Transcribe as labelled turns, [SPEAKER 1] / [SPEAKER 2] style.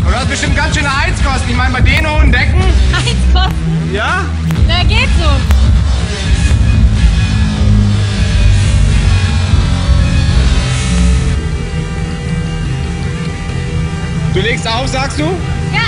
[SPEAKER 1] Aber Und das bestimmt ganz schöne Heizkosten. Ich meine, bei denen hohen Decken.
[SPEAKER 2] Heizkosten?
[SPEAKER 1] Ja?
[SPEAKER 2] Na, geht so.
[SPEAKER 1] Du legst auf, sagst du?
[SPEAKER 2] Ja.